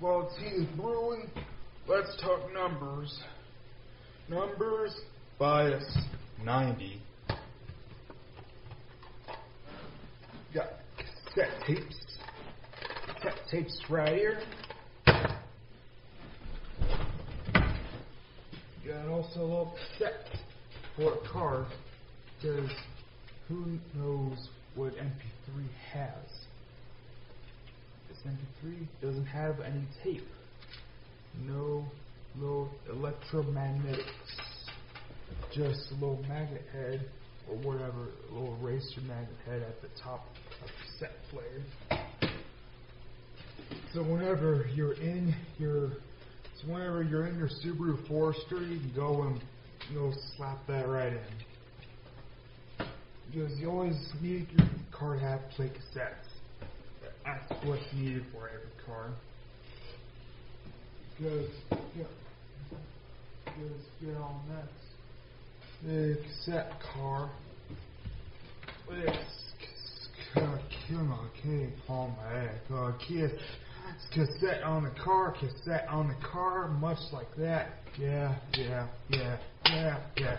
while tea is brewing, let's talk numbers. Numbers bias 90. Got cassette tapes. Cassette tapes right here. Got also a little cassette for a car, because who knows what MP3 has? This MP3 doesn't have any tape. No little electromagnetics. Just a little magnet head or whatever, a little eraser magnet head at the top of the set player. So whenever you're in your so whenever you're in your Subaru Forester, you can go and you know slap that right in. Because you always need your car to have play cassettes. That's what's needed for every car. Because, yeah, because get on that cassette car. It's on, can't palm. Uh, kiss, cassette on the car, cassette on the car, much like that. Yeah, yeah, yeah, yeah, yeah.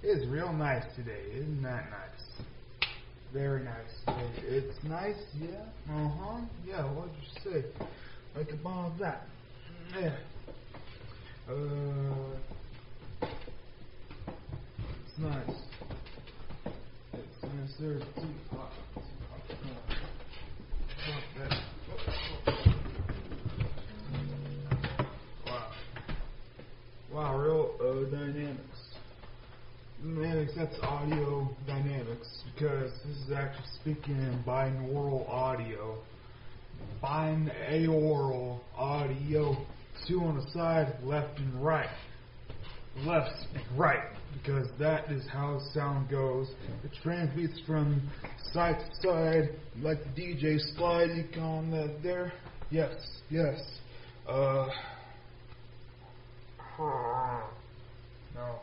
It is real nice today, isn't that nice? Very nice. It's nice, yeah? Uh huh. Yeah, what'd you say? Like about that. Yeah. Uh, it's nice. It's nice. There's too hot. Uh. Wow. Wow, real uh, dynamics. Dynamics, that's audio dynamics because this is actually speaking in binaural audio. Binaural audio. Two on the side, left and right. Left and right because that is how sound goes. It transmits from side to side like the DJ slide icon that there. Yes, yes. Uh. No.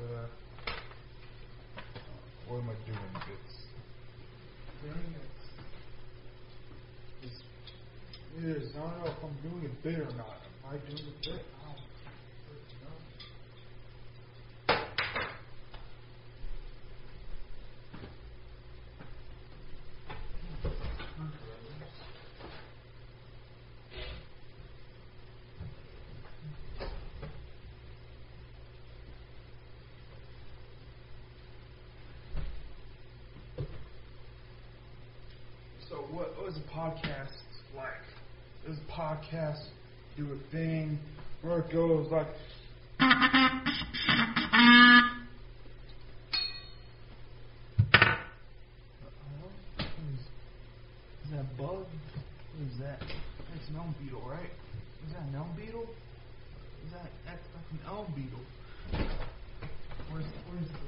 Uh, what am I doing? It's. It's, it is. I don't know if I'm doing a bit or not. Am I doing a bit? I don't freaking know. what is a podcast like? Does a podcast do a thing where it goes like Uh-oh. Is, is that a bug? What is that? That's an elm beetle, right? Is that an elm beetle? Is that that's like an elm beetle? Where's where's the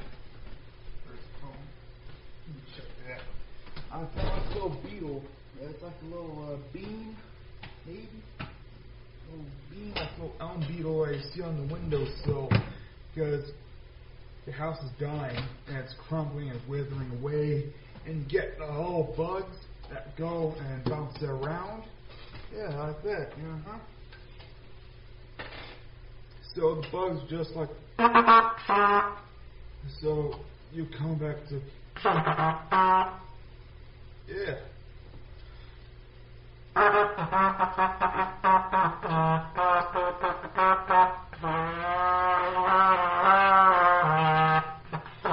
where's the phone? Let me check that. I found a little beetle. It's like a little uh, bean, maybe. Little bean, like a little elm beetle I see on the windowsill, because the is dying and it's crumbling and withering away, and get the bugs that go and bounce around. Yeah, like that. Yeah, huh? So the bugs just like. So you come back to. Yeah. It's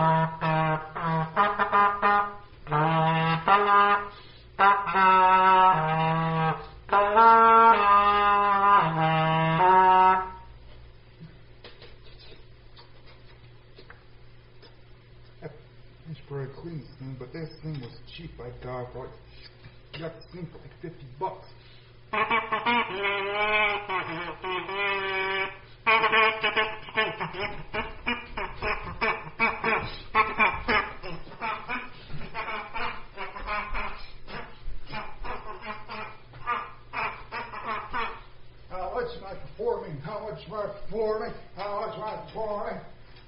pretty clean but this thing was cheap. I got like, got this thing for like fifty bucks. How much am I performing? How much performing? How much I performing?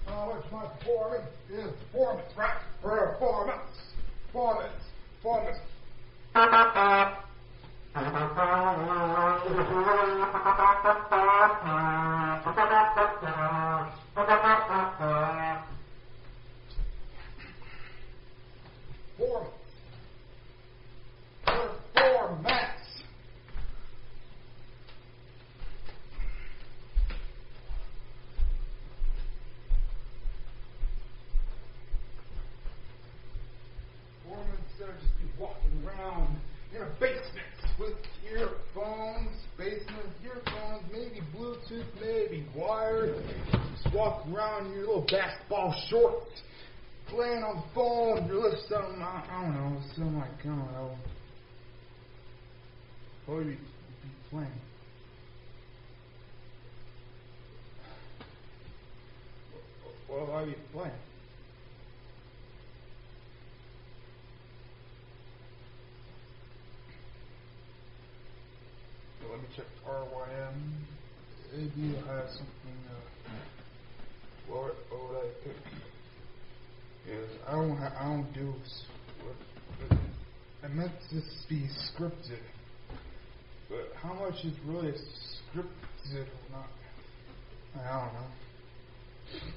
How much I performing? Is performance, right? Performance. Performance. Performance. Performance. Performance. Foreman instead of just be walking around in a basement with earphones, basement earphones, maybe wired. Just walk around in your little basketball shorts, playing on the phone. You're listening to some, I, I don't know, some like, I don't know. What would you be playing? What are you playing? Let me check RYM. Maybe I have something. Uh, would I pick? Is I don't I don't do. What, I meant to be scripted, but how much is really scripted or not? I don't know.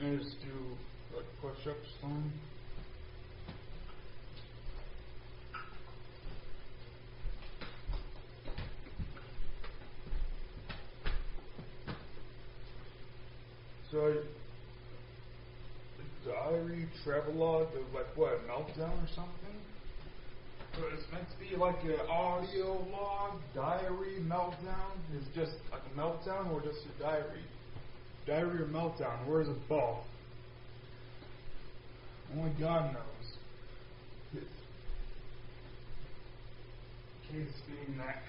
Just do like push-ups on. So, diary, travelogue, of like what, meltdown or something? So it's meant to be like an audio log, diary, meltdown. Is just like a meltdown or just a diary? Diary or meltdown? Where's it both? Only God knows. Case being that.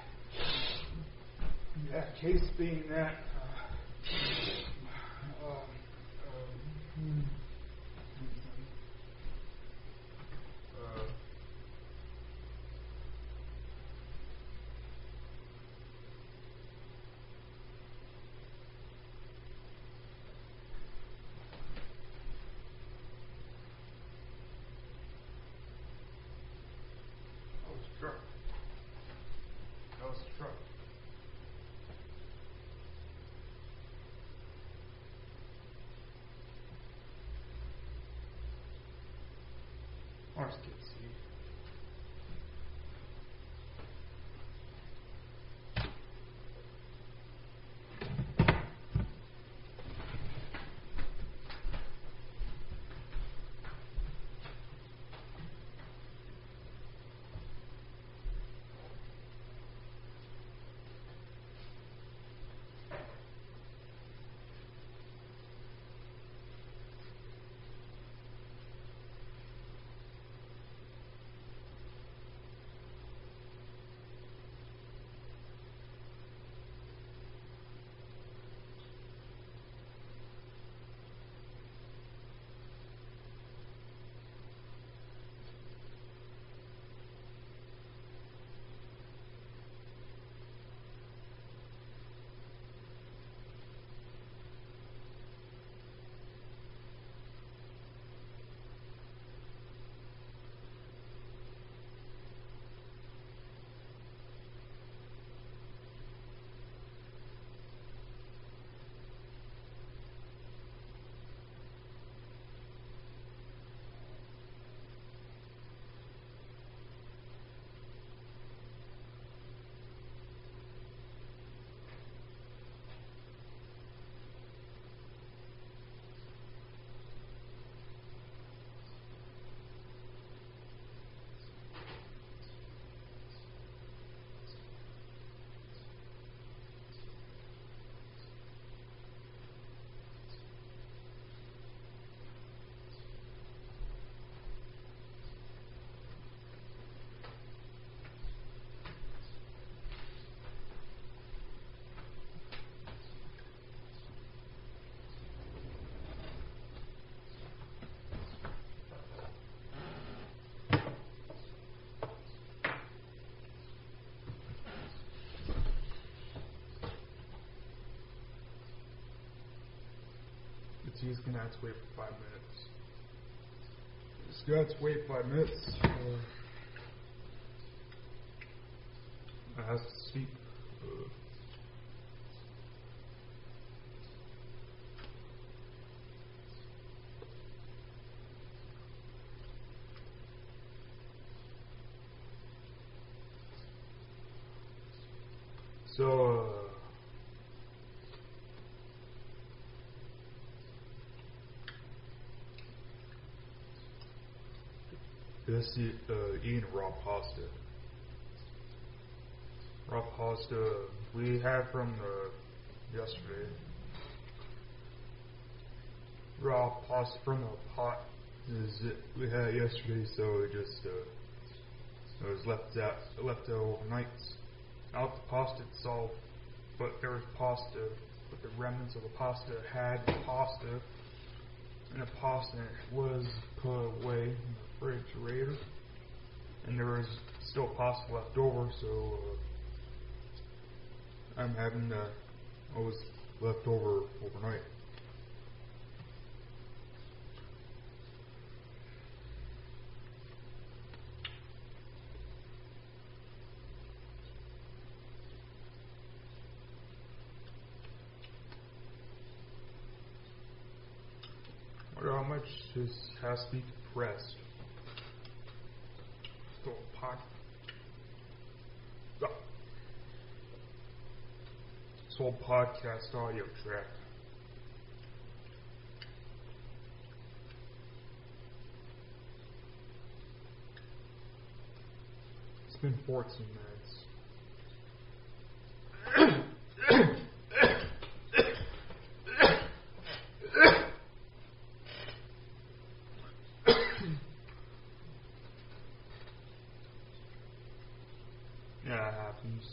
Yeah, case being that. Uh, um, um, hmm. Uh, I was drunk. I was course, kids. He's gonna have to wait for five minutes. He's gonna have to wait five minutes I have to sleep. Uh, so, uh, is uh, eating raw pasta. Raw pasta we had from uh, yesterday. Raw pasta from the pot is we had yesterday, so it just uh, it was left out left out overnight. Not the pasta itself, but there was pasta, but the remnants of the pasta had pasta, and the pasta was put away refrigerator, and there was still pasta left over, so uh, I'm having uh, what was left over overnight. how much this has to be compressed. This whole podcast audio track. It's been 14 minutes. Yeah, it happens.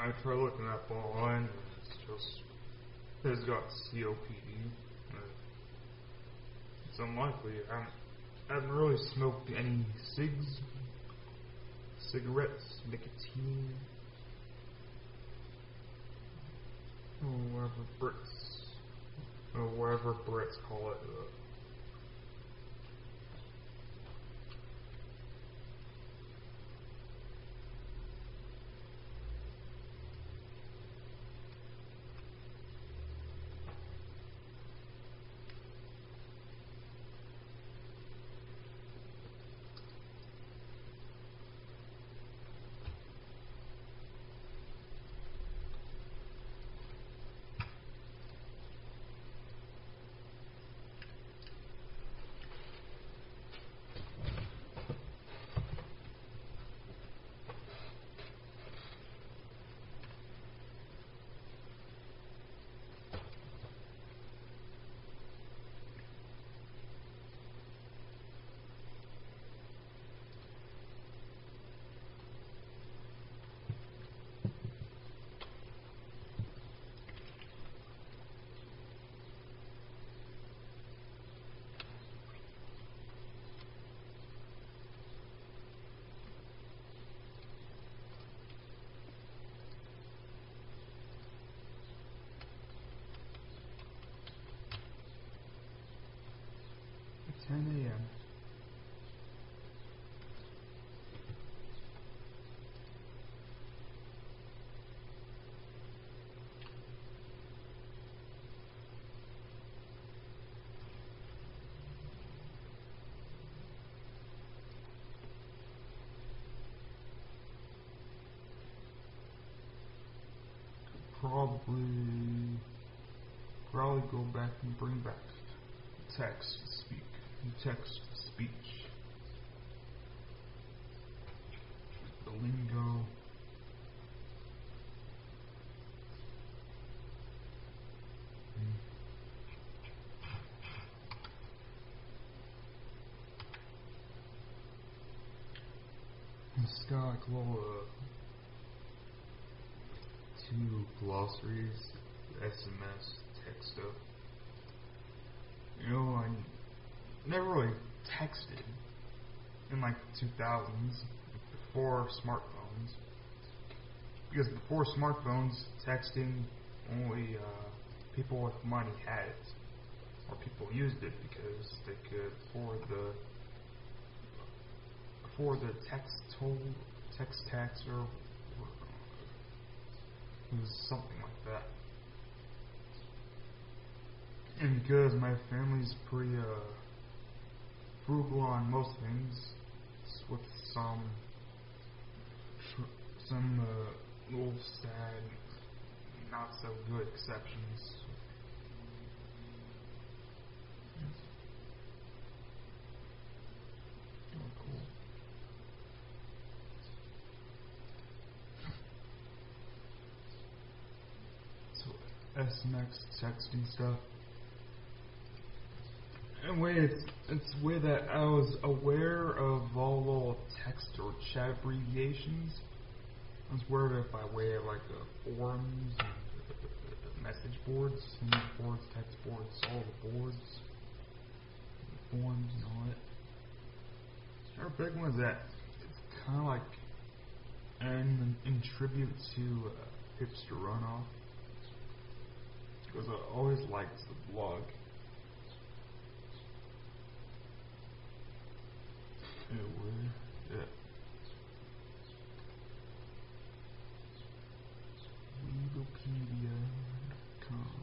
I try looking up online, and it's just it's got COPD. It's unlikely. I haven't, I haven't really smoked any cigs, cigarettes, nicotine, or whatever Brits, whatever Brits call it. Uh, 10 a.m. Probably, probably go back and bring back text text to speech, the lingo. It's got like little uh, two glossaries, SMS, text stuff. You know, I never really texted in like 2000s before smartphones. Because before smartphones, texting only uh, people with money had it, or people used it because they could afford the afford the text toll, text tax, or, or it was something like that. And because my family's pretty uh, frugal on most things, with some some uh, little sad, not so good exceptions. Oh. So SMX texting stuff. In a way, it's it's way that I was aware of all little text or chat abbreviations. I was aware of it by way of like uh, forums and message boards, news boards, text boards, all the boards, forums, and all that. Our big one is that it's kind of like an in tribute to uh, hipster runoff because I always liked the blog. It would, yeah. Wikipedia.com.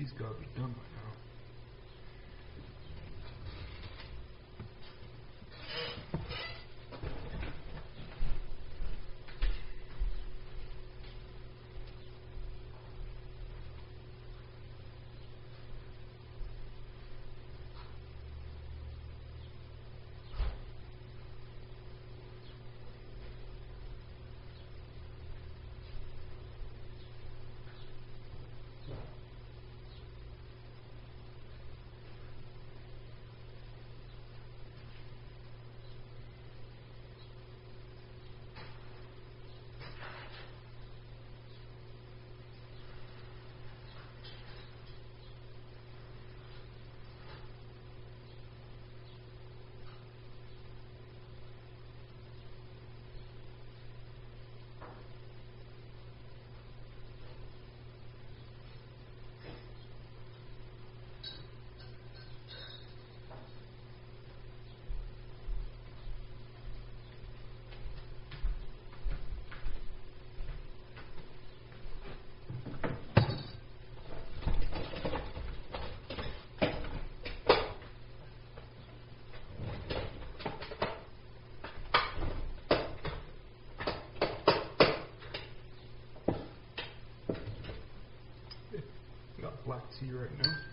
She's gotta be done by now. Black tea right now.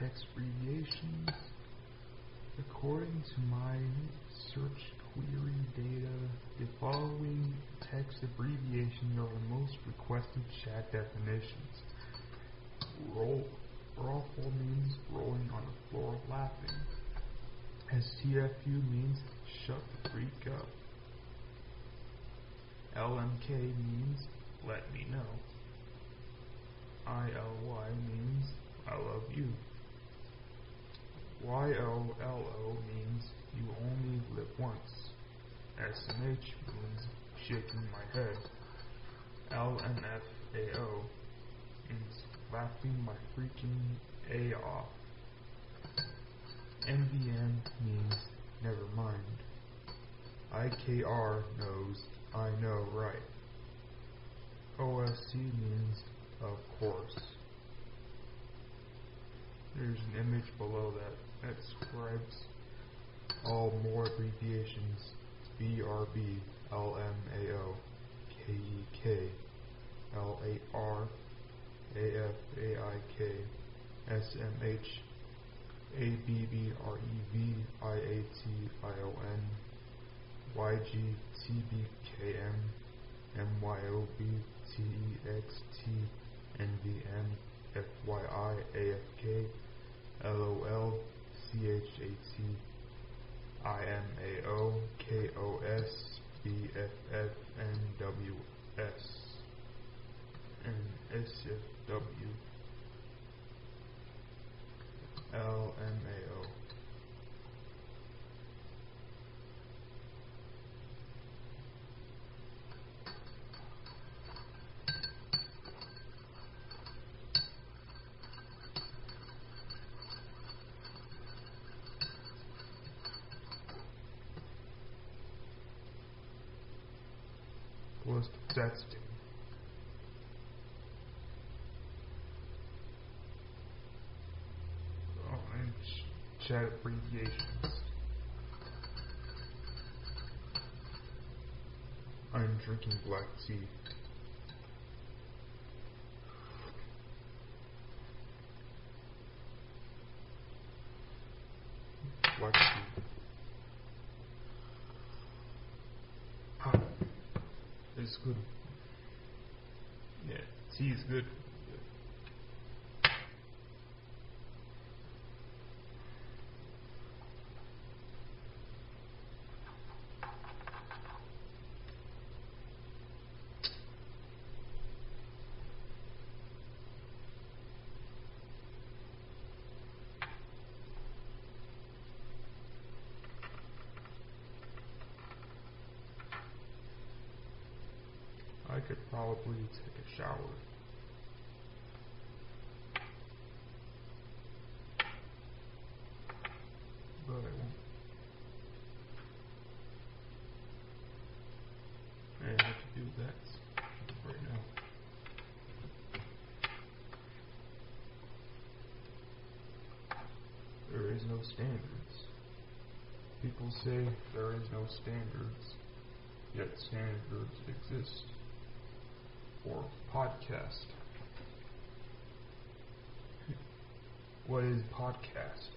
Text abbreviations. According to my search query data, the following text abbreviations are the most requested chat definitions. Roll, Rawful means rolling on the floor laughing. STFU means shut the freak up. LMK means let me know. ILY means I love you. YOLO means you only live once. SMH means shaking my head. LMFAO means laughing my freaking A off. NVM means never mind. IKR knows I know right. OSC means of course. There's an image below that that describes all more abbreviations. BRB, LMAO, KEK, LAR, AFAIK, SMH, ABBREVIATION, YGTBKM, MYOBTEXT, NVM, FYI, AFK, LOL, CHAT, IMAO, KOS, BFF, NWS, and SFW, LMAO. was testing. Oh, and chat abbreviations. I'm drinking black tea. Black tea. Ah, it's good. Yeah, tea is good. I could probably take a shower. But I won't. I could do that right now. There is no standards. People say there is no standards, yet standards exist or podcast. What is podcast?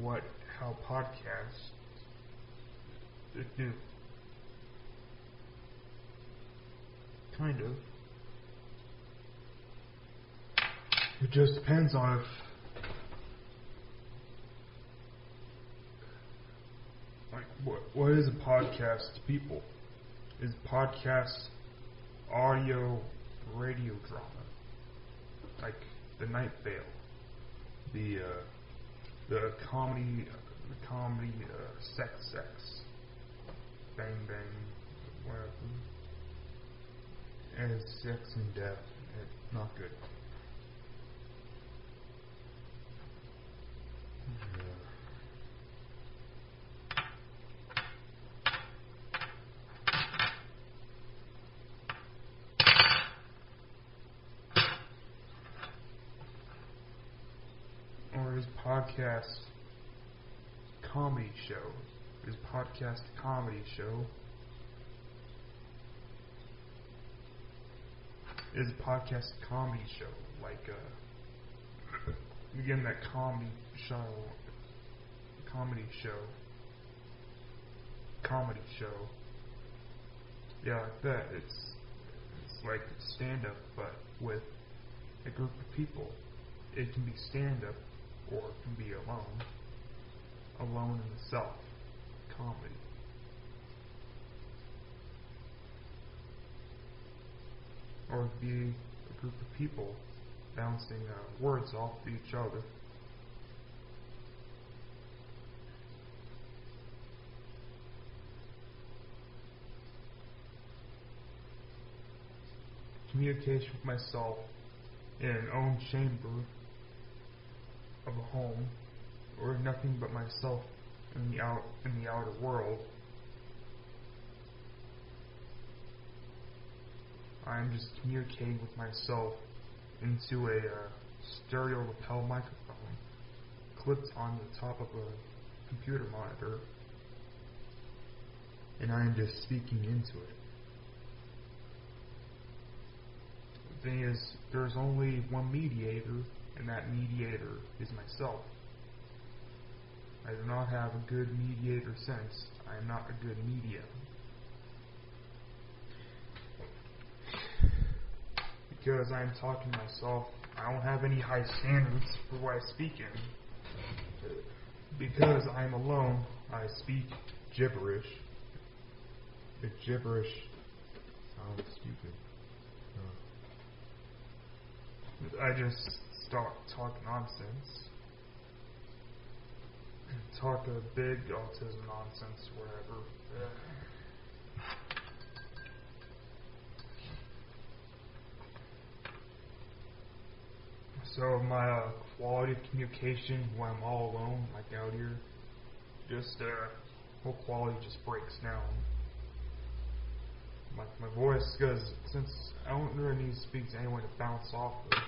What how podcasts do? Kind of. It just depends on if like what what is a podcast to people? Is podcast audio radio drama. Like The Night Vale. The uh, the comedy the comedy uh, sex sex. Bang bang whatever. And sex and death. It's not good. Yeah. or his podcast comedy show. His podcast comedy show is podcast comedy show, like uh, again that comedy show, comedy show, comedy show. Yeah, like that. It's it's like stand up, but with a group of people. It can be stand up, or can be alone. Alone in the self, comedy. Or be a group of people bouncing uh, words off of each other. Communication with myself in an own chamber of a home, or nothing but myself in the out in the outer world. I am just communicating with myself into a uh, stereo lapel microphone clipped on the top of a computer monitor, and I am just speaking into it. The thing is, there's only one mediator, and that mediator is myself. I do not have a good mediator sense. I am not a good medium. because I'm talking to myself. I don't have any high standards for what I speak in. Because I'm alone, I speak gibberish. The gibberish sounds stupid. I just talk nonsense. Talk a big autism nonsense, whatever. So my uh, quality of communication when I'm all alone, like out here, just uh, whole quality just breaks down. My my voice, because since I don't really need to speak to anyone to bounce off of,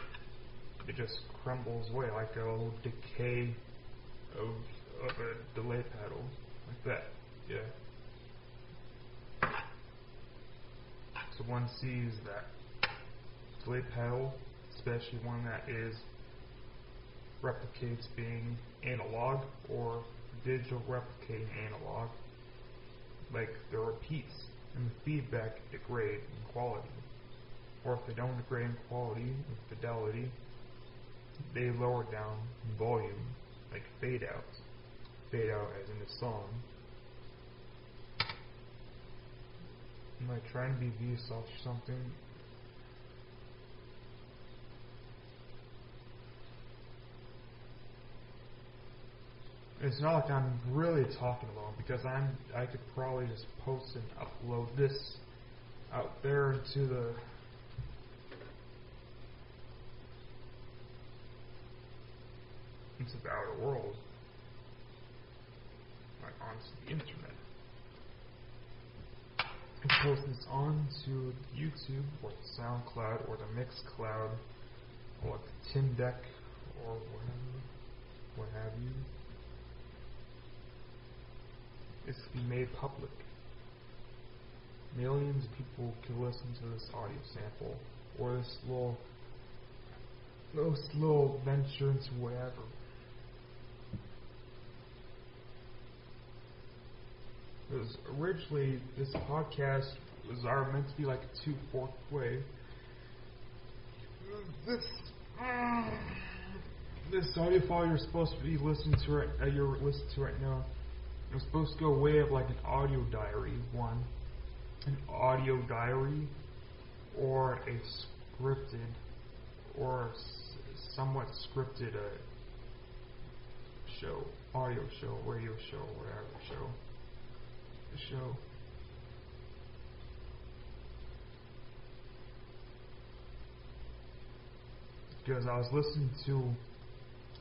it just crumbles away like a little decay of of a delay pedal, like that. Yeah. So one sees that delay pedal especially one that is replicates being analog or digital replicating analog. Like the repeats and the feedback degrade in quality. Or if they don't degrade in quality and fidelity, they lower down volume, like fade out. Fade out as in the song. Am I trying to be Vsauce or something? It's not like I'm really talking about because I'm I could probably just post and upload this out there into the into the outer world. Like onto the internet. And post this onto YouTube or the SoundCloud or the Mixcloud or the Tim Deck or whatever what have you It's to be made public. Millions of people can listen to this audio sample or this little this little venture into whatever. Because originally this podcast was our meant to be like a two fourth way. This uh, this audio file you're supposed to be listening to right uh, you're listening to right now was supposed to go way of like an audio diary one, an audio diary, or a scripted, or s- somewhat scripted uh, show, audio show, radio show, whatever show, show. Because I was listening to,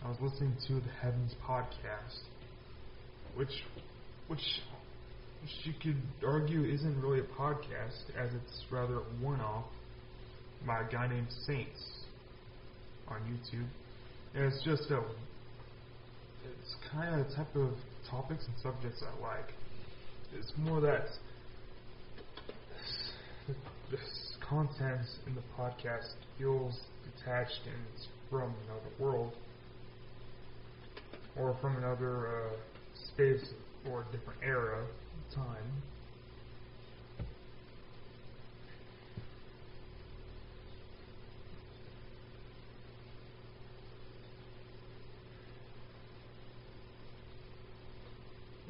I was listening to the Heavens podcast which which which you could argue isn't really a podcast, as it's rather a one-off by a guy named Saints on YouTube, and it's just a it's kind of the type of topics and subjects I like. It's more that this content in the podcast feels detached and it's from another world, or from another uh, space or a different era, time.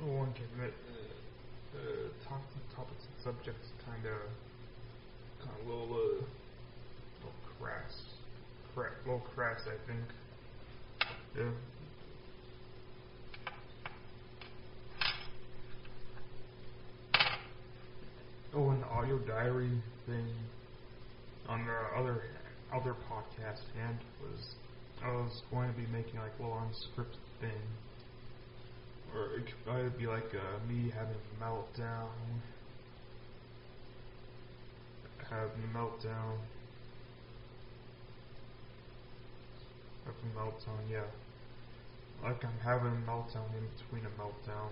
One can admit, uh, topics and subjects kind of, kind of little, uh, little crass, crass, little crass, I think. Yeah. Oh, the audio diary thing on the other other podcast and was I was going to be making like little unscripted thing, or it could either be like uh, me having a meltdown, having a meltdown, having a meltdown, yeah, like I'm having a meltdown in between a meltdown.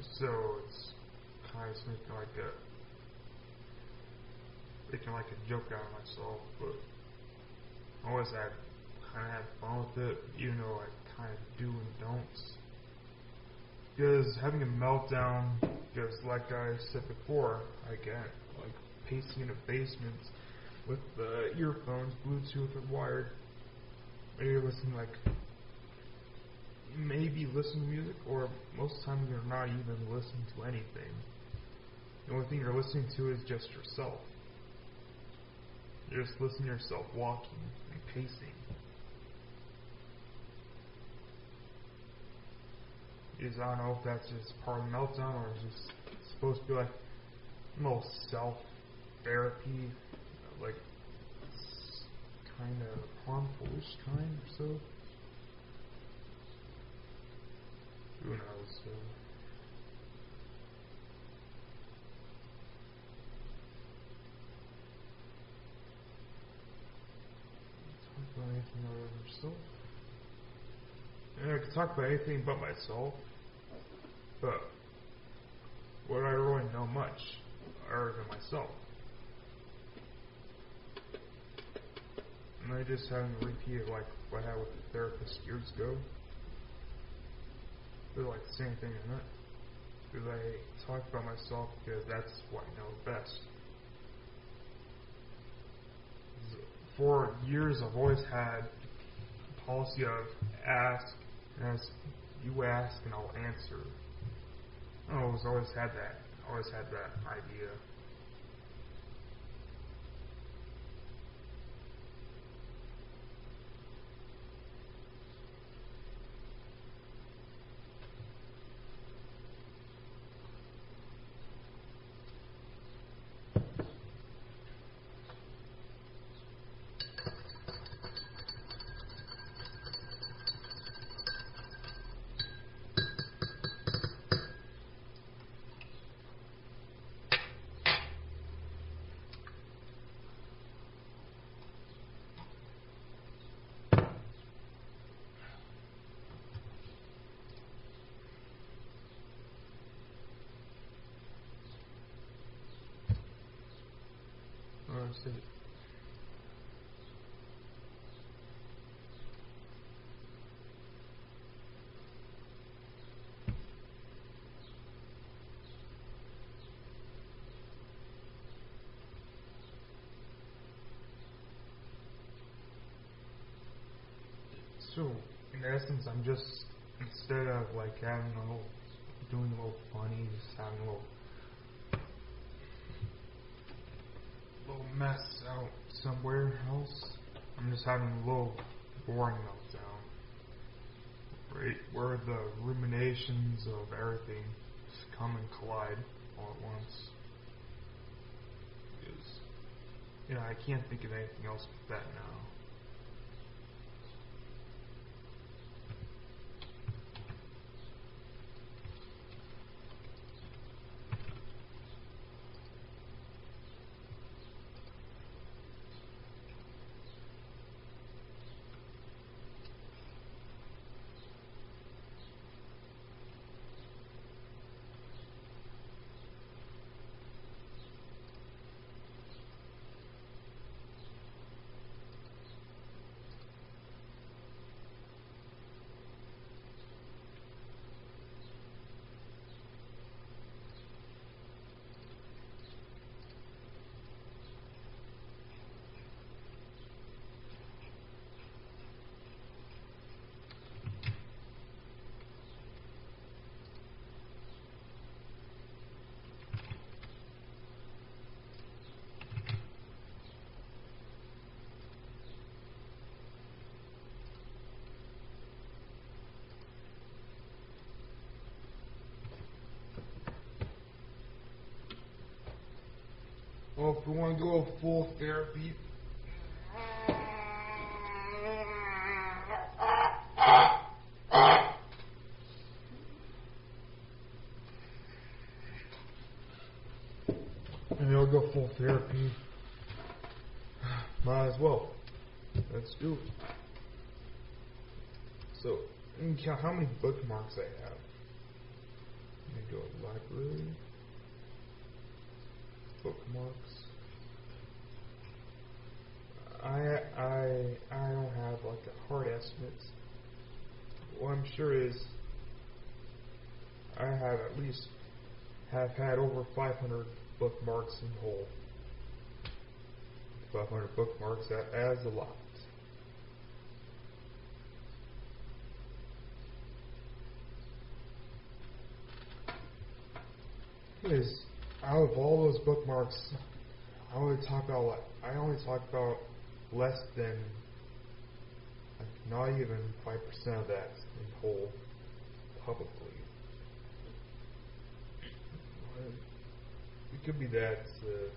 So it's kind of making like a making like a joke out of myself, but always had kind of had fun with it, even though I kind of do and don't. Because having a meltdown, because like I said before, I get like pacing in a basement with the earphones, Bluetooth or wired. Maybe you're listening like maybe listen to music, or most of the time you're not even listening to anything. The only thing you're listening to is just yourself. Just listen to yourself walking and pacing. Is I don't know if that's just part of the meltdown or is just supposed to be like little self therapy, like kind of harmful-ish kind or so. Who knows? So. About anything other than. And I could talk about anything but myself, but would I really know much other than myself? Am I just haven't repeated like what I had with the therapist years ago? feel like the same thing in it. Because I talk about myself because that's what I know best. For years, I've always had a policy of ask, as you ask, and I'll answer. I always, always had that. Always had that idea. So, in essence, I'm just instead of like having a little, doing a little funny, just having a little mess out somewhere else. I'm just having a little boring meltdown. Right where the ruminations of everything just come and collide all at once. Because, you know, I can't think of anything else but that now. Know, if we want to go full therapy, and they'll go full therapy, might as well. Let's do it. So, me count how many bookmarks I have. Let me go library. Bookmarks. I I I don't have like a hard estimate. What I'm sure is I have at least have had over 500 bookmarks in whole. 500 bookmarks that adds a lot. Is out of all those bookmarks, I only talk about I only talk about less than like not even five percent of that in whole publicly. It could be that. Uh,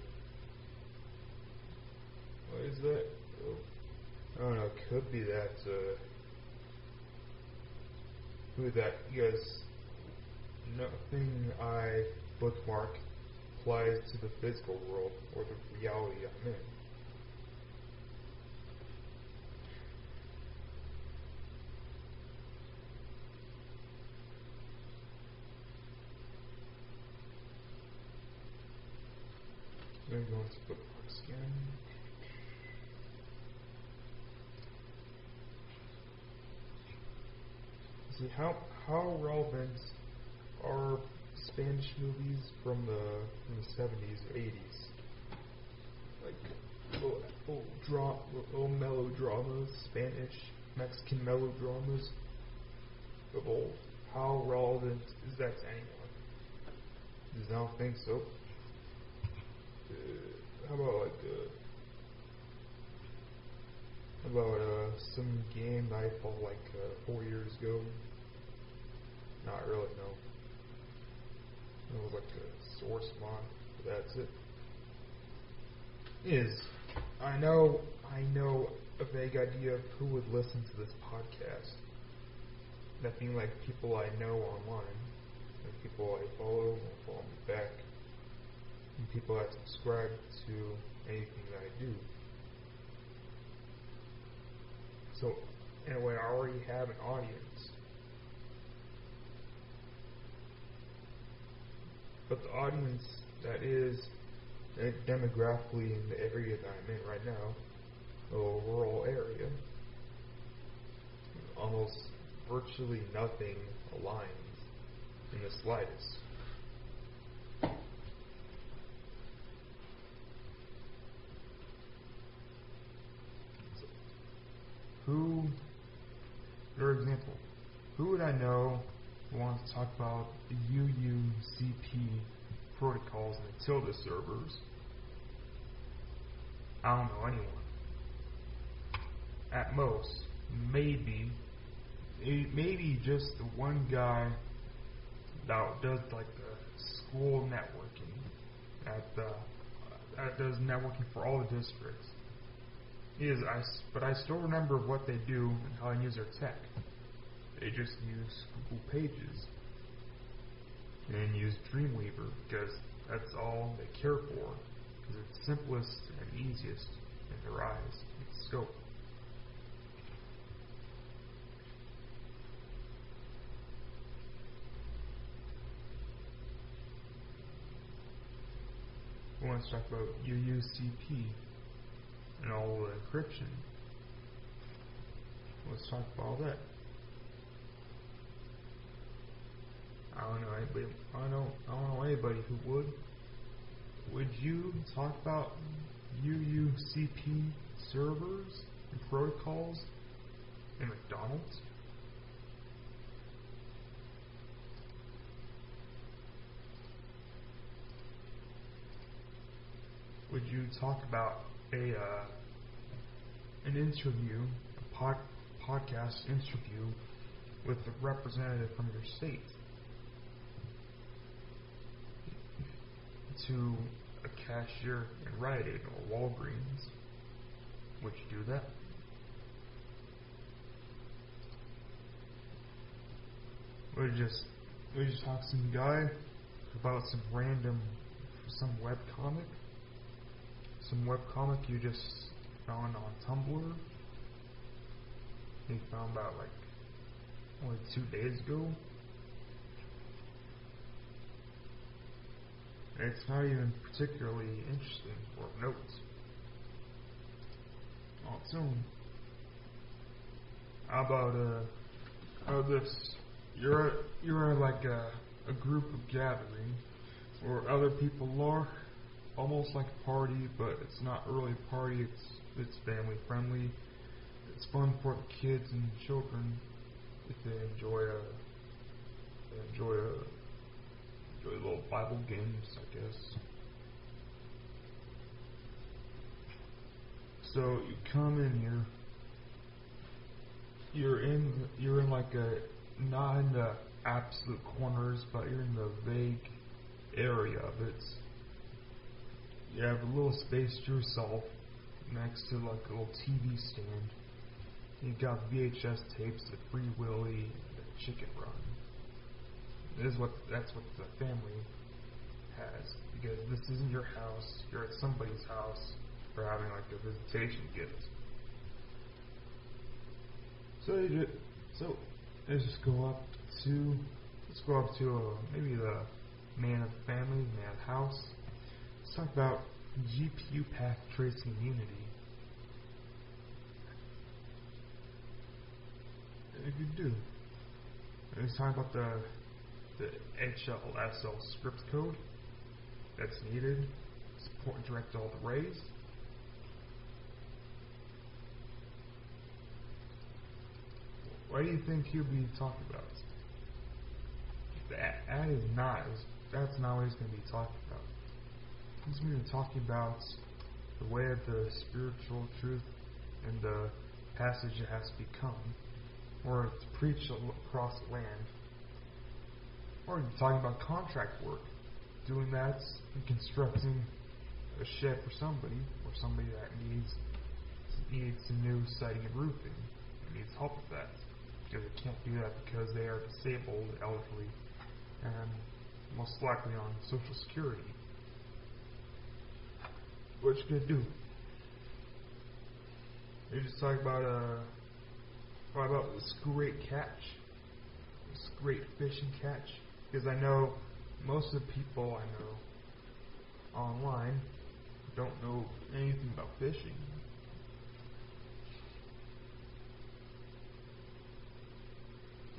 what is that? Oh, I don't know. It could be that. Uh, who that? Yes. Nothing I bookmark applies to the physical world or the reality I'm in. Then go into bookmarks again. See how how relevant are Spanish movies from the from the seventies or eighties? Like little, little, dra- little melodramas, Spanish Mexican melodramas of old. How relevant is that to anyone? Does not think so? How about like uh, about uh, some game I bought like uh, four years ago? Not really, no. It was like a source mod, that's it. Is I know I know a vague idea of who would listen to this podcast. Being like people I know online, and people I follow and follow me back and people that subscribe to anything that I do. So, in a way, I already have an audience. But the audience that is demographically in the area that I'm in right now, a rural area, almost virtually nothing aligns in the slightest. Who, for example, who would I know wants to talk about the UUCP protocols and the tilde servers? I don't know anyone. At most, maybe, maybe just the one guy that does like the school networking at the that does networking for all the districts is I, but I still remember what they do and how I use their tech. They just use Google Pages and use Dreamweaver because that's all they care for. Because it's simplest and easiest in their eyes. It's scope. We want to talk about UUCP and all the encryption. Let's talk about all that. I don't know anybody. I don't. I don't know anybody who would. Would you talk about UUCP servers and protocols in McDonald's? Would you talk about a uh, an interview, a pod, podcast interview with a representative from your state to a cashier in Rite Aid or Walgreens, would you do that? We just we just talk to some guy about some random some web comic, some web comic you just found on Tumblr. You found about like only two days ago. It's not even particularly interesting or notes on its own. How about uh, how this? You're you're like a a group of gathering, where other people are, almost like a party, but it's not really a party. It's it's family friendly. It's fun for the kids and children if they enjoy a they enjoy a enjoy little Bible games, I guess. So you come in here. You're in you're in like a not in the absolute corners, but you're in the vague area of it. You have a little space to yourself next to like a little TV stand. You got VHS tapes of Free Willy, the Chicken Run. This is what that's what the family has because this isn't your house. You're at somebody's house for having like a visitation gift. So you do, so let's just go up to let's go up to uh, maybe the man of the family, man of the house. Let's talk about GPU path tracing Unity. If you do, let's talk about the the HLSL script code that's needed to support direct all the rays. What do you think he'll be talking about? That, that is not, that's not what he's going to be talking about. He's going to be talking about the way of the spiritual truth and the passage it has become, or to preach across the land or talking about contract work, doing that and constructing a shed for somebody or somebody that needs needs some new siding and roofing and needs help with that because they can't do that because they are disabled, elderly, and most likely on Social Security. What you gonna do? You just talk about uh, about this great catch, this great fishing catch because I know most of the people I know online don't know anything about fishing.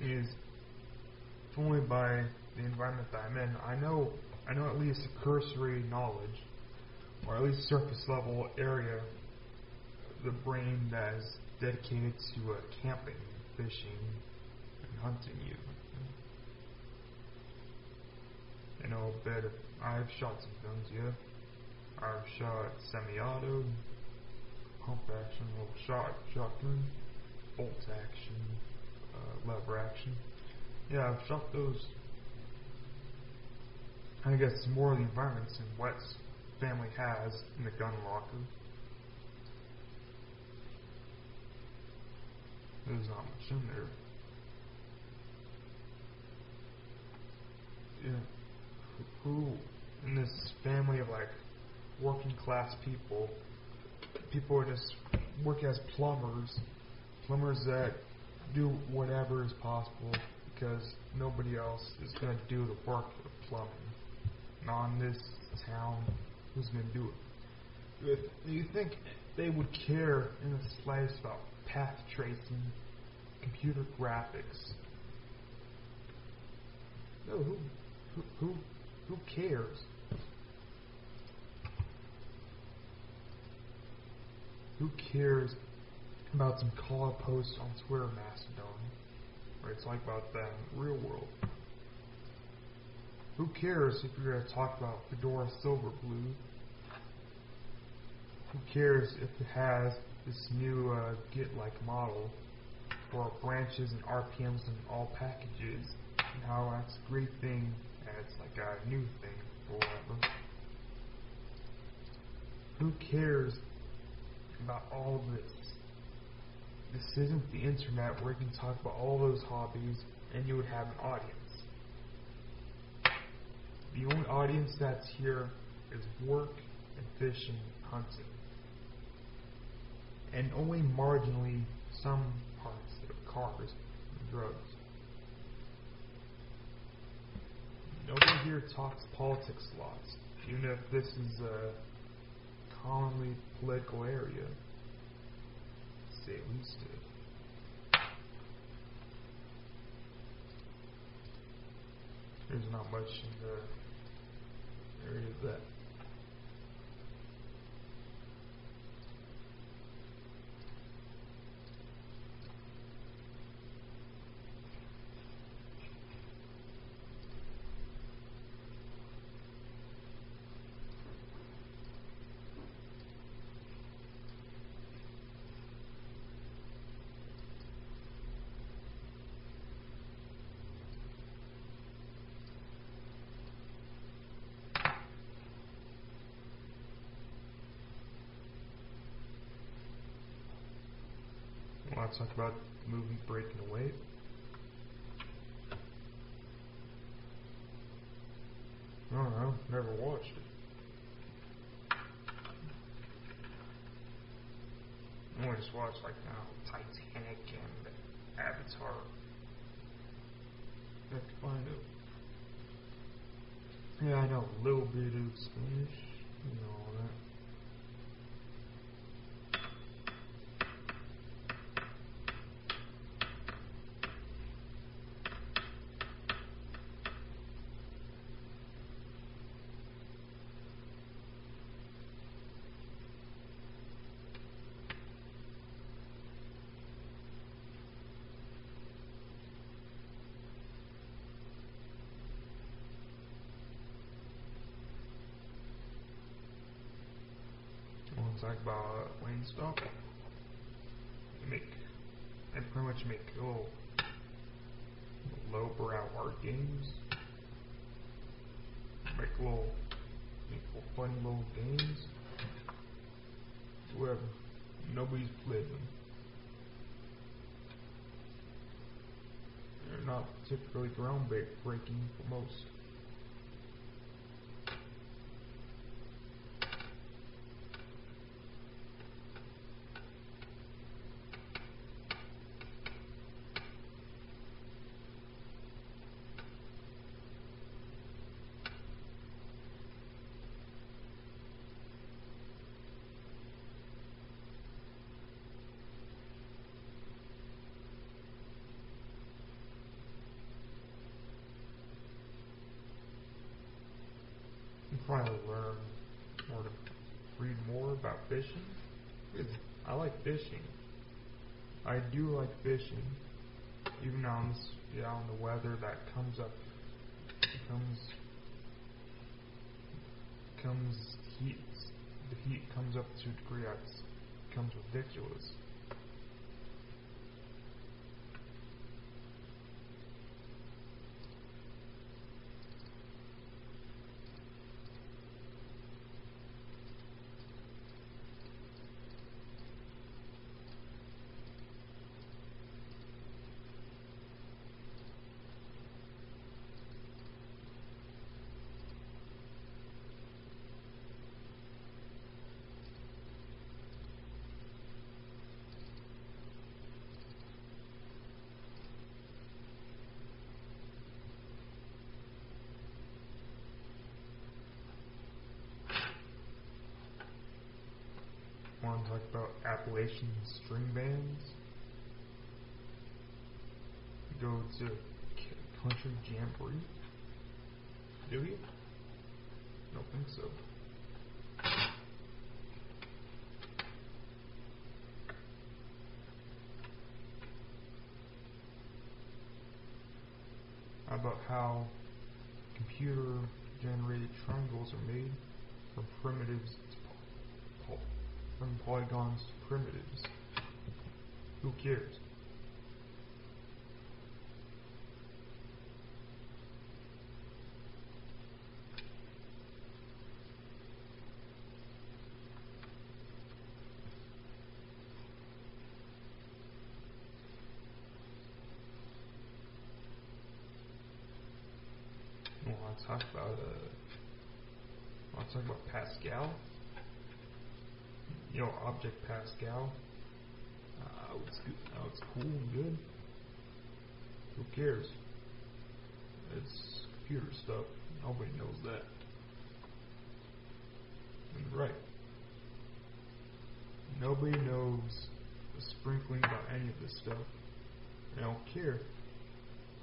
It is only by the environment that I'm in. I know I know at least a cursory knowledge, or at least surface level area, the brain that is dedicated to uh, camping, fishing, and hunting you. You know, but I've shot some guns, yeah. I've shot semi-auto, pump action, little shot, shotgun, bolt action, uh, lever action. Yeah, I've shot those. I guess more of the environments and what family has in the gun locker. There's not much in there. Yeah who in this family of like working class people, people who just work as plumbers, plumbers that do whatever is possible because nobody else is going to do the work of plumbing. Not in this town, who's going to do it? If you think they would care in the slightest about path tracing, computer graphics? No, who, who, who who cares? Who cares about some call posts on Twitter Mastodon? Or it's like about that in the real world. Who cares if you're going to talk about Fedora Silverblue? Who cares if it has this new uh, Git-like model for branches and RPMs and all packages, and how that's a great thing it's like a new thing or whatever. Who cares about all this? This isn't the internet where you can talk about all those hobbies and you would have an audience. The only audience that's here is work and fishing and hunting. And only marginally some parts of cars and drugs. Nobody here talks politics lots, even if this is a commonly political area. Say at least it. There's not much in the area of that Want talk about movie Breaking Away? I don't know. Never watched it. I just watched like now Titanic and Avatar. I have to find it. Yeah, I know a little bit of Spanish. You know all that. Want to talk about Wingstop? They make, they pretty much make little lowbrow art games. Make little, make little funny little games. Whatever. Nobody's played them. They're not typically groundbreaking for most. You finally learn more to read more about fishing. Because I like fishing. I do like fishing. Even on yeah, on the weather that comes up, comes, comes heat. The heat comes up to a degree that's becomes ridiculous. Want to talk about Appalachian string bands? Go to Country Jamboree. Do you? Don't think so. About how computer generated triangles are made from primitives from polygons to primitives? Who cares? want to talk about uh, want to talk about Pascal. Pascal. Uh, it's good. Uh, it's cool and good. Who cares? It's computer stuff. Nobody knows that. And right. Nobody knows a sprinkling about any of this stuff. They don't care.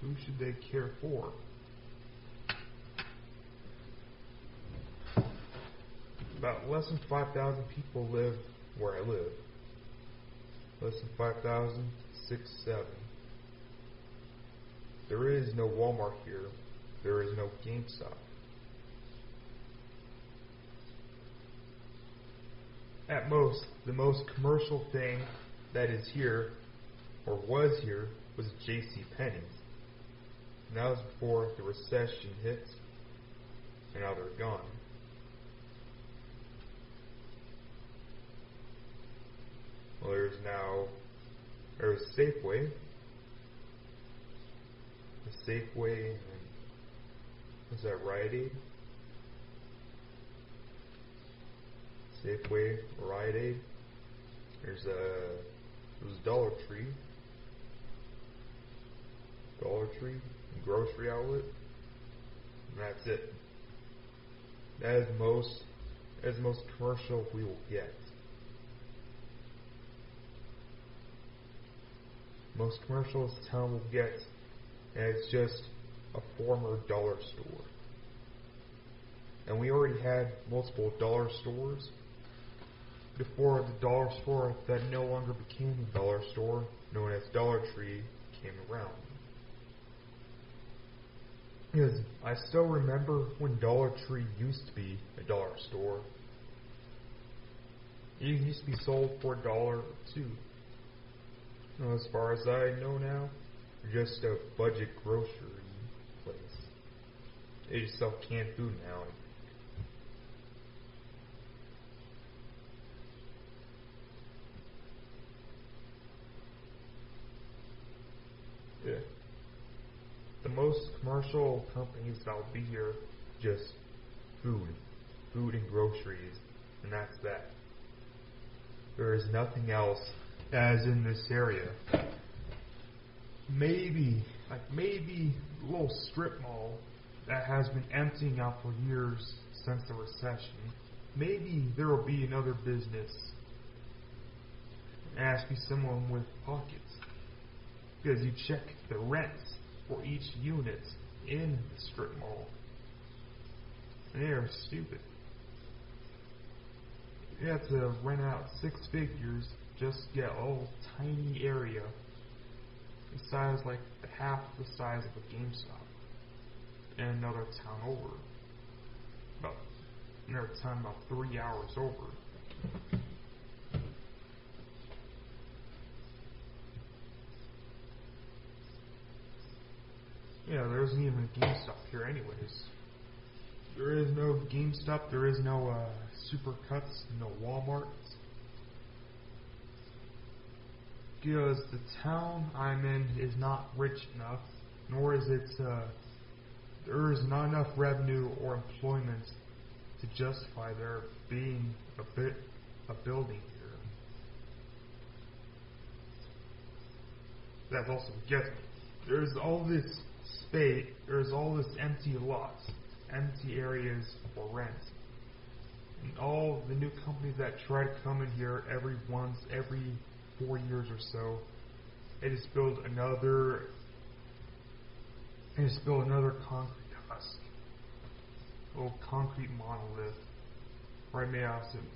Who should they care for? About less than 5,000 people live where I live. Less than 5,000, 6, 7. There is no Walmart here. There is no GameStop. At most, the most commercial thing that is here, or was here, was J.C. Penney's. And that was before the recession hit, and now they're gone. Well, there's now there's Safeway, Safeway, and is that Rite Aid? Safeway, Rite Aid. There's a there's Dollar Tree, Dollar Tree, grocery outlet, and that's it. That is most as most commercial we will get. Most commercials town will get, and it's just a former dollar store. And we already had multiple dollar stores before the dollar store that no longer became a dollar store, known as Dollar Tree, came around. Because I still remember when Dollar Tree used to be a dollar store. It used to be sold for a dollar or two. As far as I know now, just a budget grocery place. They sell canned food now. Yeah. The most commercial companies that'll be here, just food, food and groceries, and that's that. There is nothing else as in this area. Maybe, like maybe a little strip mall that has been emptying out for years since the recession. Maybe there will be another business. It has to someone with pockets. Because you check the rents for each unit in the strip mall. And they are stupid. You have to rent out six figures just a little tiny area the size like half the size of a GameStop in another town over. About another town about three hours over. Yeah, there isn't even a GameStop here anyways. There is no GameStop, there is no uh, Supercuts, no Walmart. Because the town I'm in is not rich enough, nor is it, uh, there is not enough revenue or employment to justify there being a bit a building here. That's also gets. There's all this space, there's all this empty lots, empty areas for rent. And all the new companies that try to come in here every once, every four years or so, they just build another, they just build another concrete husk, little concrete monolith, right made out of some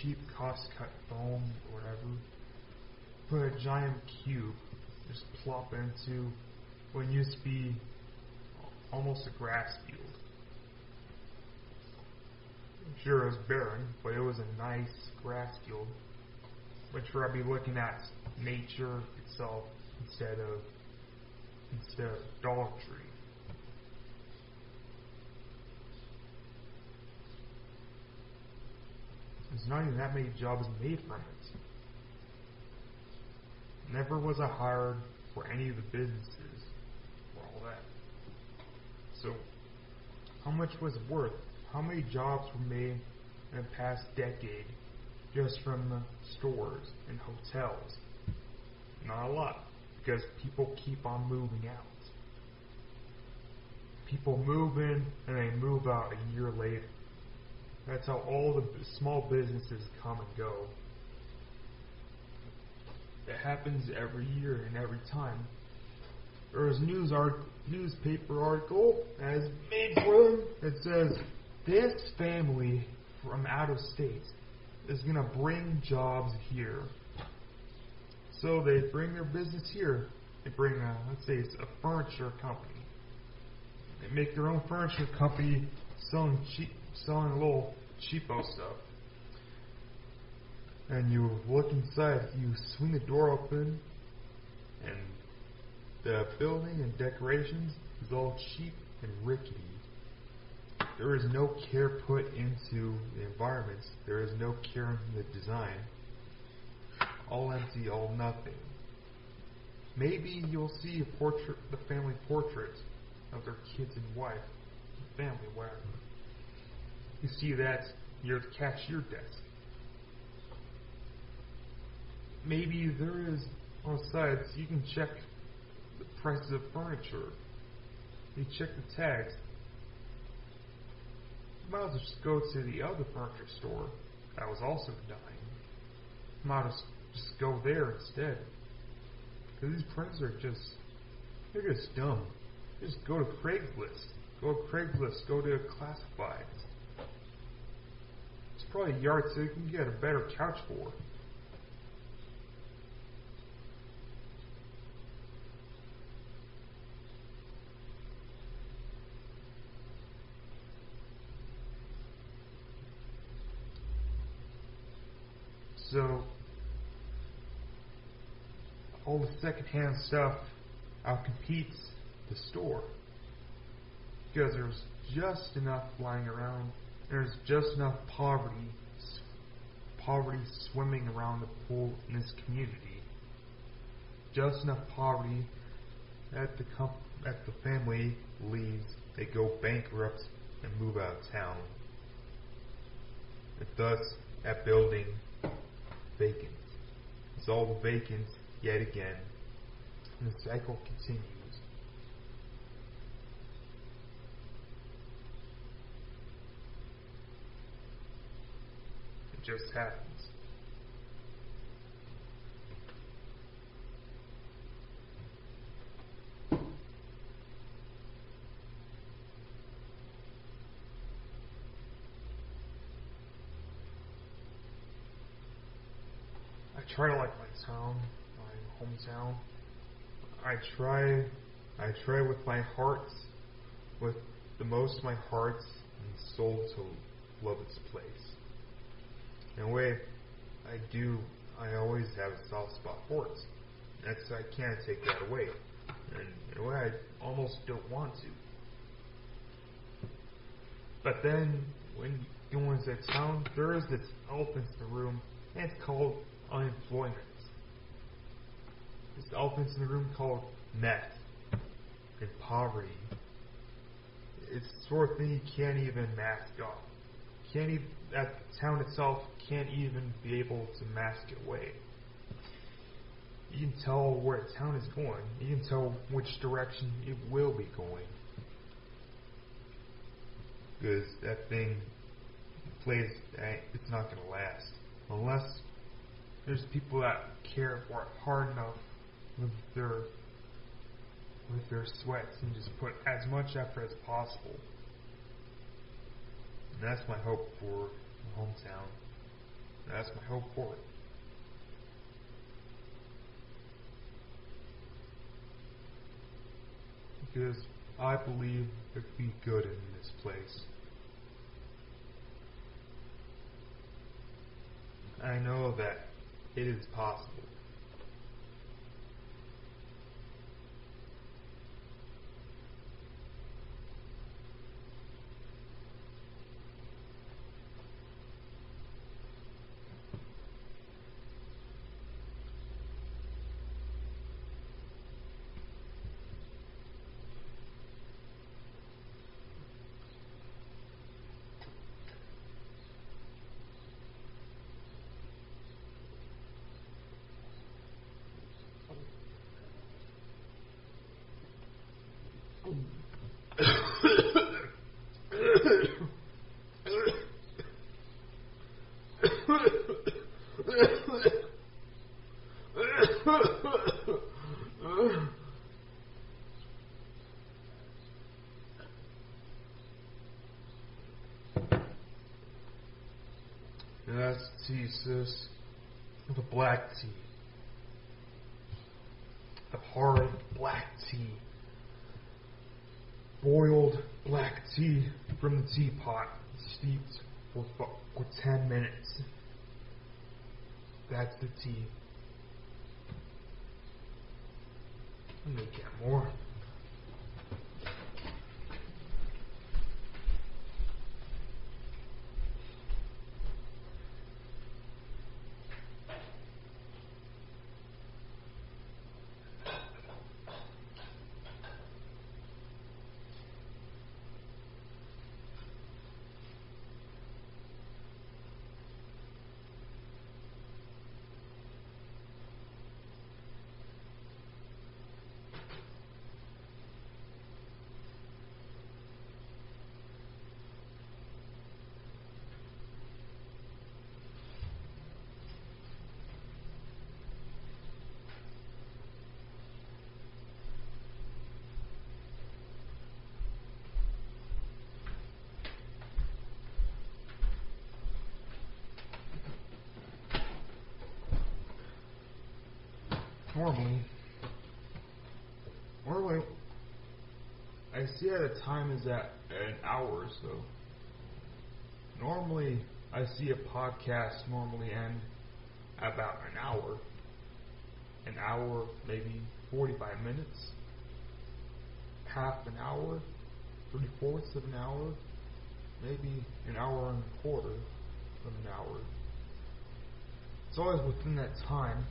cheap cost cut foam or whatever. Put a giant cube, just plop into what used to be almost a grass field. Sure, it was barren, but it was a nice grass field, which where I'd be looking at nature itself instead of instead of Dollar Tree. There's not even that many jobs made from it. Never was I hired for any of the businesses or all that. so how much was it worth? How many jobs were made in the past decade just from the stores and hotels? Not a lot, because people keep on moving out. People move in and they move out a year later. That's how all the small businesses come and go. It happens every year and every time. There is news article, newspaper article as made for them that says this family from out of state is going to bring jobs here. So they bring their business here. They bring, a, let's say, it's a furniture company. They make their own furniture company selling cheap, selling a little cheapo stuff. And you look inside, you swing the door open, and the building and decorations is all cheap and rickety. There is no care put into the environments. There is no care in the design. All empty, all nothing. Maybe you'll see a portrait, the family portrait of their kids and wife, family, whatever. You see that near the cashier desk. Maybe there is on the sides you can check the prices of furniture. You check the tags. Might as well just go to the other furniture store that was also dying. Might as just go there instead. Because these prices are just, they're just dumb. Just go to Craigslist. Go to Craigslist. Go to Classifieds. It's probably a yard sale you can get a better couch for. So, all the secondhand stuff outcompetes the store. Because there's just enough lying around. There's just enough poverty, poverty swimming around the pool in this community. Just enough poverty that the comp- that the family leaves. They go bankrupt and move out of town. And thus, that building vacant. It's all vacant yet again. And the cycle continues. It just happens. I try to like my town, my hometown. I try, I try with my heart, with the most my heart and soul to love its place. In a way, I do, I always have a soft spot for it. That's, I can't take that away. And in a way, I almost don't want to. But then, when you go into town, there is this elephant in the room, and it's called unemployment. This elephant in the room called meth and poverty. It's the sort of thing you can't even mask off. Can't even, that town itself can't even be able to mask it away. You can tell where the town is going. You can tell which direction it will be going. Because that thing plays, eh, it's not going to last. Unless there's people that care for it hard enough with their with their sweats and just put as much effort as possible. And that's my hope for the hometown. That's my hope for it. Because I believe there could be good in this place. I know that it is possible. Sis. The black tea. The hard black tea. Boiled black tea from the teapot, steeped for, for 10 minutes. That's the tea. Let me get more. normally, normally, I see at a time is at an hour or so. Normally, I see a podcast normally end about an hour, an hour, maybe 45 minutes, half an hour, three fourths of an hour, maybe an hour and a quarter of an hour. It's always within that time.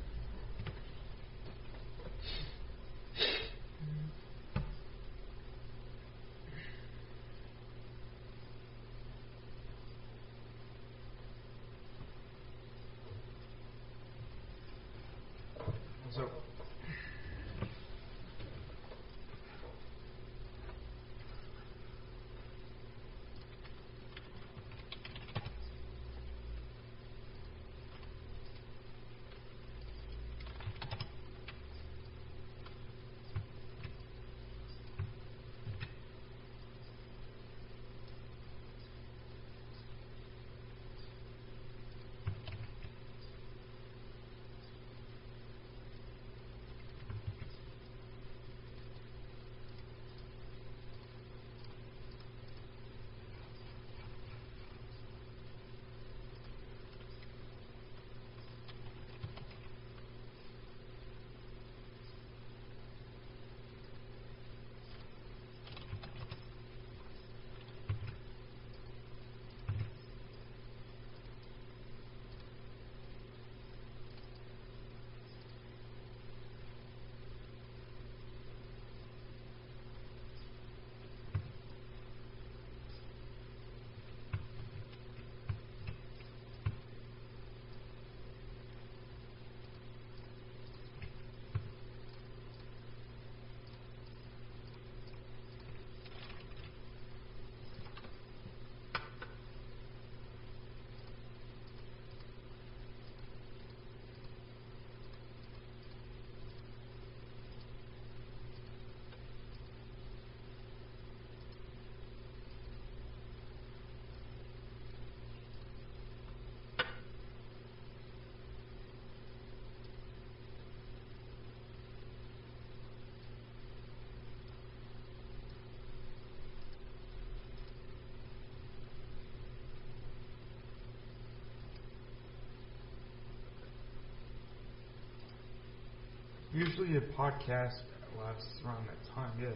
Usually a podcast lasts around that time, yeah.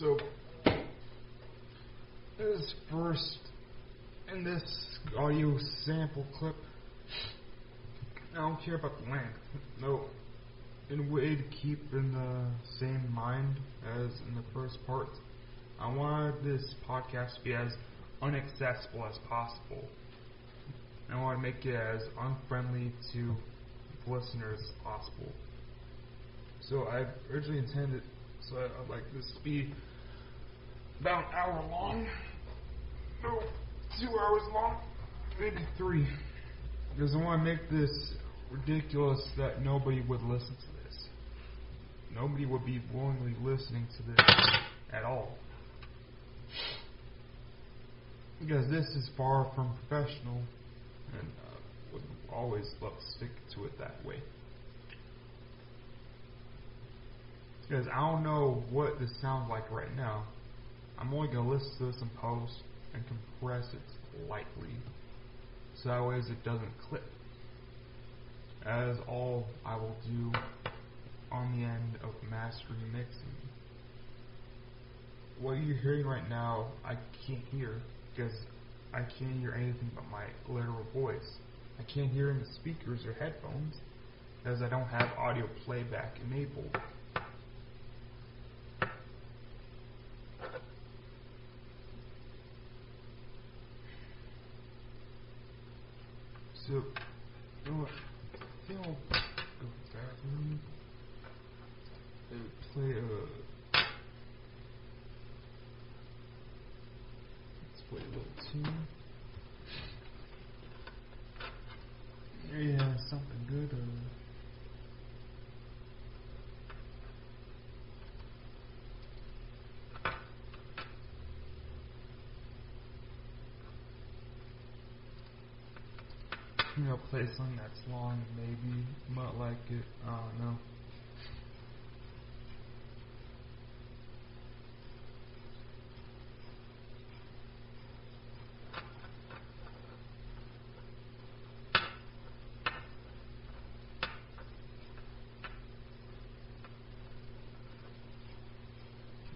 So, this first, in this audio sample clip, I don't care about the length. No. In a way to keep in the same mind as in the first part, I wanted this podcast to be as unaccessible as possible. I want to make it as unfriendly to listeners as possible. So I originally intended So I'd like this to be about an hour long. No, two hours long, maybe three. Because I want to make this ridiculous that nobody would listen to this. Nobody would be willingly listening to this at all. Because this is far from professional, and would always love to stick to it that way. Because I don't know what this sounds like right now. I'm only going to listen to this in post and compress it lightly. So that way it doesn't clip. As all I will do on the end of mastering mixing. What you're hearing right now, I can't hear because I can't hear anything but my literal voice. I can't hear in the speakers or headphones as I don't have audio playback enabled. So, what? I think I'll go bathroom and play a. Let's play a little tune. Yeah, something good. Uh, you know, play something that's long, maybe you might like it. I don't know.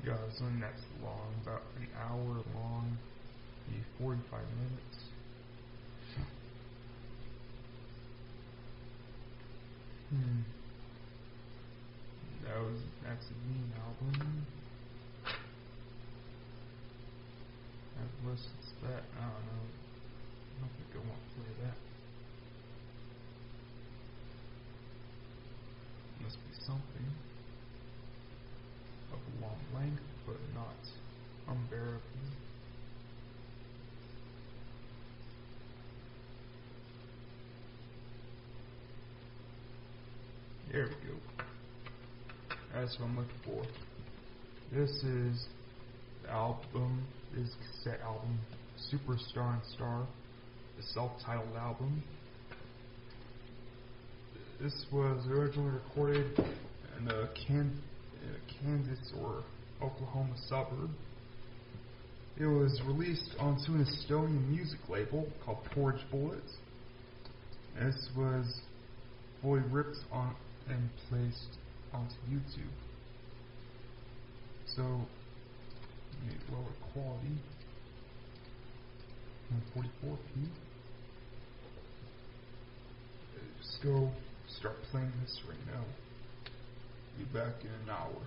Yeah, something that's long, about an hour long, maybe 45 minutes. Hmm. That was that's a mean album. That. I don't know. I don't think I want to play that. Must be something of long length, but not unbearable. There we go. That's what I'm looking for. This is album, this cassette album, Superstar and Star, the self-titled album. This was originally recorded in a, Can- in a Kansas or Oklahoma suburb. It was released onto an Estonian music label called Porridge Bullets. This was fully ripped on and placed onto YouTube. So, maybe lower quality, 144p. Just go start playing this right now. Be back in an hour.